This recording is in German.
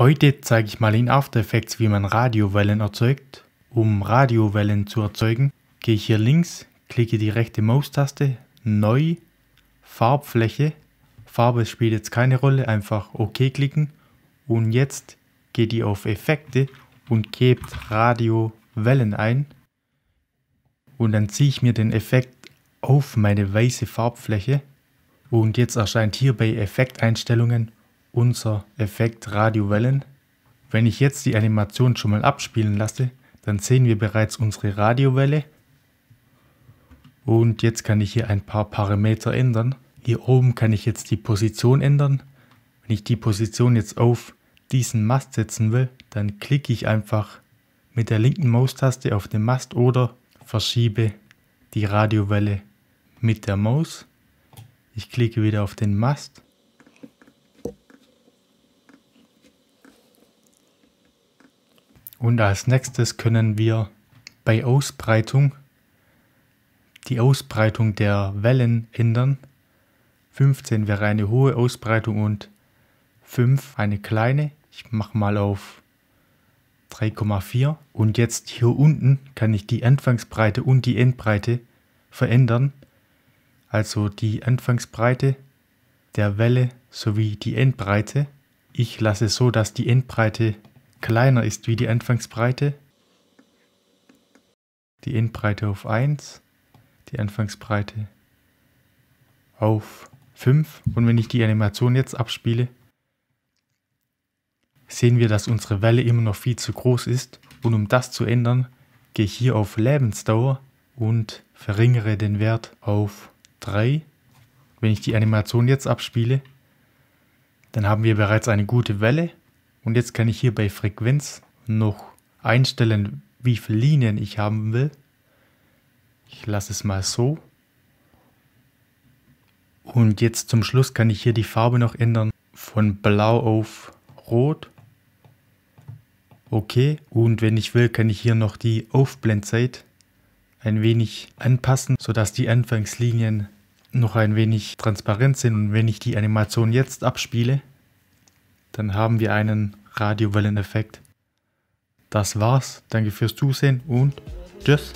Heute zeige ich mal in After Effects, wie man Radiowellen erzeugt. Um Radiowellen zu erzeugen, gehe ich hier links, klicke die rechte Maustaste, Neu, Farbfläche. Farbe spielt jetzt keine Rolle, einfach OK klicken. Und jetzt geht ihr auf Effekte und gebt Radiowellen ein. Und dann ziehe ich mir den Effekt auf meine weiße Farbfläche. Und jetzt erscheint hier bei Effekteinstellungen unser Effekt Radiowellen. Wenn ich jetzt die Animation schon mal abspielen lasse, dann sehen wir bereits unsere Radiowelle. Und jetzt kann ich hier ein paar Parameter ändern. Hier oben kann ich jetzt die Position ändern. Wenn ich die Position jetzt auf diesen Mast setzen will, dann klicke ich einfach mit der linken Maustaste auf den Mast oder verschiebe die Radiowelle mit der Maus. Ich klicke wieder auf den Mast Und als nächstes können wir bei Ausbreitung die Ausbreitung der Wellen ändern. 15 wäre eine hohe Ausbreitung und 5 eine kleine. Ich mache mal auf 3,4 und jetzt hier unten kann ich die Anfangsbreite und die Endbreite verändern. Also die Anfangsbreite der Welle sowie die Endbreite. Ich lasse so, dass die Endbreite kleiner ist wie die Anfangsbreite. Die Endbreite auf 1, die Anfangsbreite auf 5 und wenn ich die Animation jetzt abspiele, sehen wir, dass unsere Welle immer noch viel zu groß ist und um das zu ändern, gehe ich hier auf Lebensdauer und verringere den Wert auf 3. Wenn ich die Animation jetzt abspiele, dann haben wir bereits eine gute Welle und jetzt kann ich hier bei Frequenz noch einstellen, wie viele Linien ich haben will. Ich lasse es mal so. Und jetzt zum Schluss kann ich hier die Farbe noch ändern von blau auf rot. Okay, und wenn ich will, kann ich hier noch die Aufblendzeit ein wenig anpassen, sodass die Anfangslinien noch ein wenig transparent sind. Und wenn ich die Animation jetzt abspiele, dann haben wir einen Radiowelleneffekt. Das war's. Danke fürs Zusehen und tschüss.